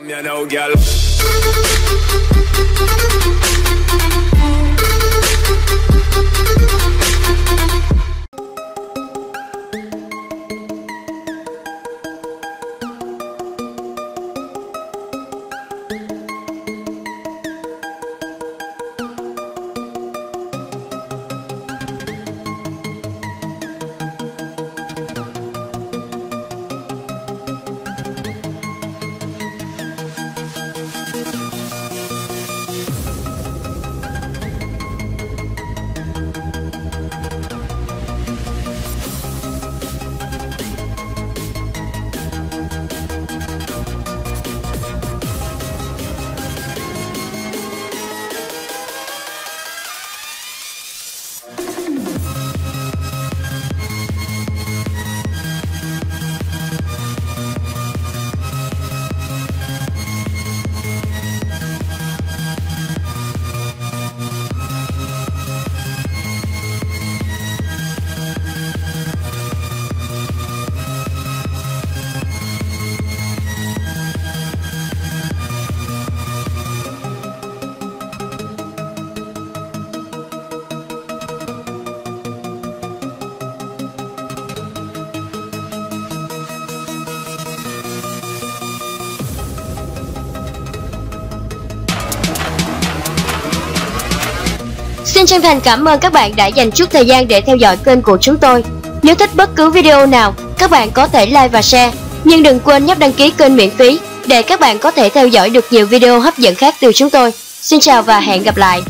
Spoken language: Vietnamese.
Me no girl. Xin chân thành cảm ơn các bạn đã dành chút thời gian để theo dõi kênh của chúng tôi. Nếu thích bất cứ video nào, các bạn có thể like và share. Nhưng đừng quên nhấp đăng ký kênh miễn phí để các bạn có thể theo dõi được nhiều video hấp dẫn khác từ chúng tôi. Xin chào và hẹn gặp lại.